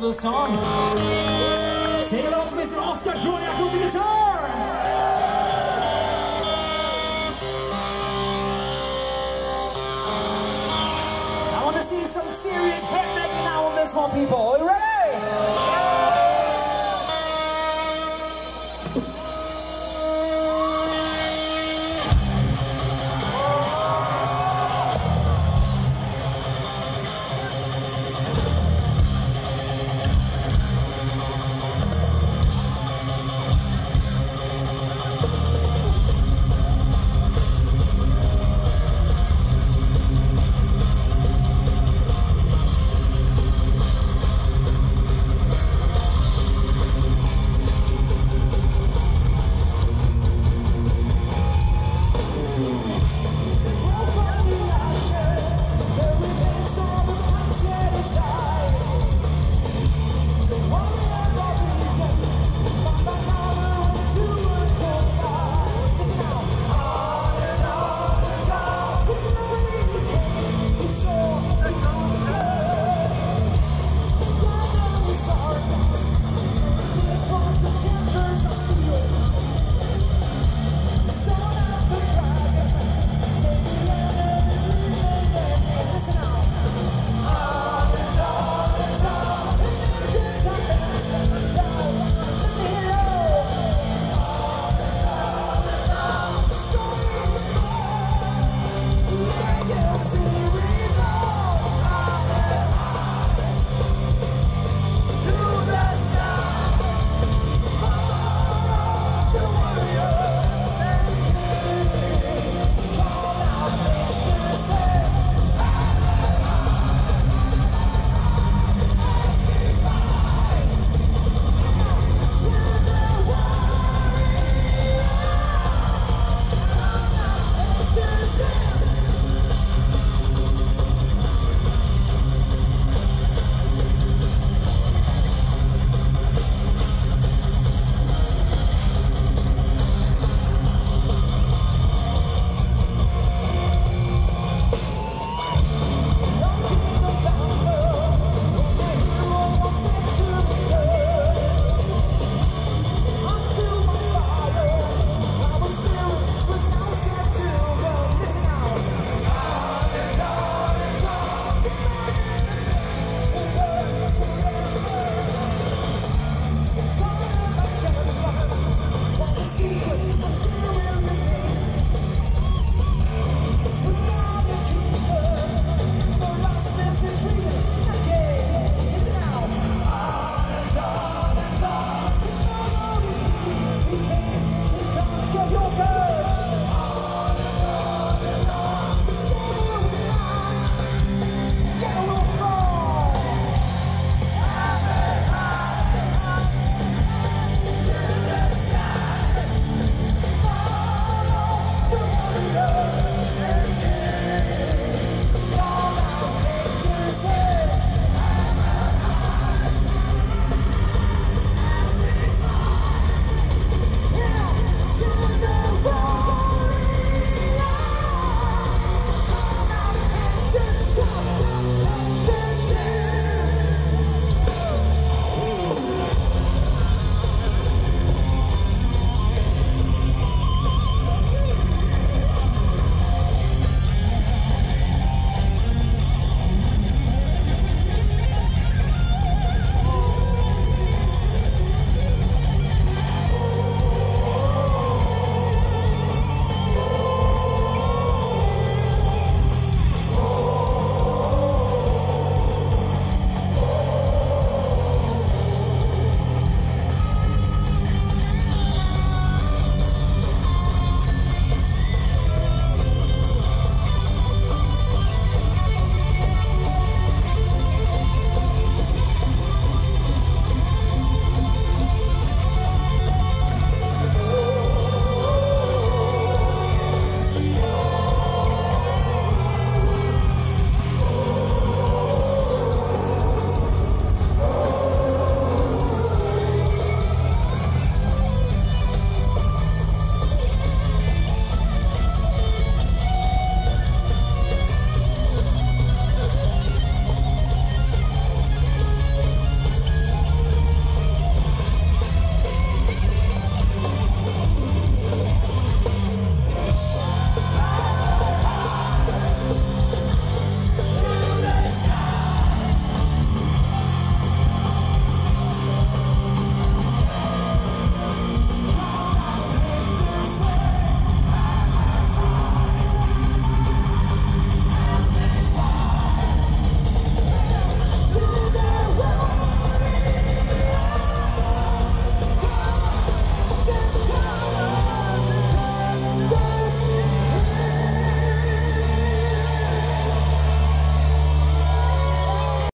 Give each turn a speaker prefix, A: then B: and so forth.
A: the song. Sing along to Mr. Oscar Dronjak on the guitar. I want to see some serious headbanging now on this one, people.